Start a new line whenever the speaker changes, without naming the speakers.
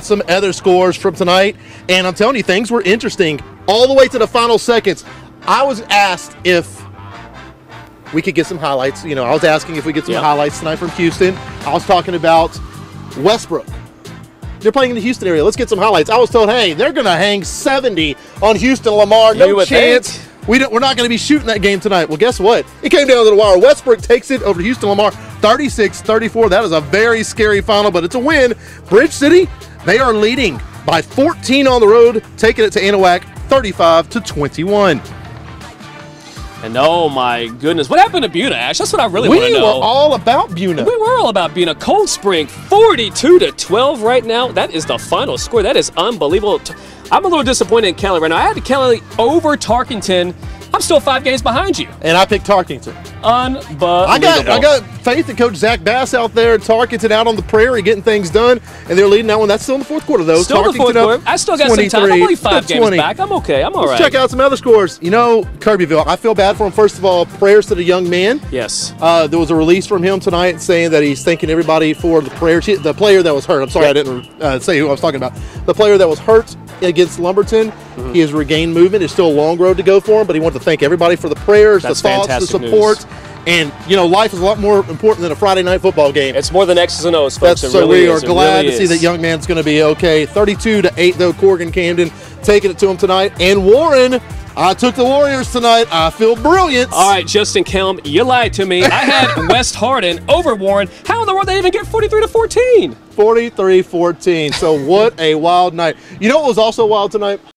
some other scores from tonight, and I'm telling you, things were interesting all the way to the final seconds. I was asked if we could get some highlights. You know, I was asking if we get some
Yeah.
highlights tonight from Houston. I was talking about Westbrook. They're playing in the Houston area. Let's get some highlights. I was told, hey, they're going to hang 70 on Houston Lamar. No chance.
think.
We don't, we're not going to be shooting that game tonight. Well, guess what? It came down to the wire. Westbrook takes it over to Houston Lamar 36 34. That is a very scary final, but it's a win. Bridge City, they are leading by 14 on the road, taking it to Anahuac 35 to 21.
And oh my goodness, what happened to Buna, Ash? That's what I really want to know.
We were all about Buna.
we were all about being a Cold Spring, 42 to 12 right now. That is the final score. That is unbelievable. I'm a little disappointed in Kelly right now. I had Kelly over Tarkington. I'm still five games behind you.
And I picked Tarkington.
Unbelievable.
I got I got faith in Coach Zach Bass out there, Tarkington out on the prairie, getting things done, and they're leading that one. That's still in the fourth quarter, though.
still the fourth quarter. I still got some time. I'm only five games
20.
back. I'm okay. I'm all
Let's
right.
check out some other scores. You know, Kirbyville, I feel bad for him. First of all, prayers to the young man.
Yes.
Uh, there was a release from him tonight saying that he's thanking everybody for the prayers. The player that was hurt. I'm sorry, I didn't uh, say who I was talking about. The player that was hurt against Lumberton.
Mm-hmm.
He has regained movement. It's still a long road to go for him, but he wanted to thank everybody for the prayers,
That's
the thoughts, the
fantastic news.
support. And you know, life is a lot more important than a Friday night football game.
It's more than X's and O's, folks.
So
really
we are
is.
Glad
really
to see that young man's going to be okay. 32 to 8 though Corrigan-Camden taking it to him tonight. And Warren, I took the Warriors tonight. I feel brilliant.
All right, Justin Kelm, you lied to me. I had West Hardin over Warren. How in the world did they even get 43 to 14?
43-14. So what a wild night. You know what was also wild tonight?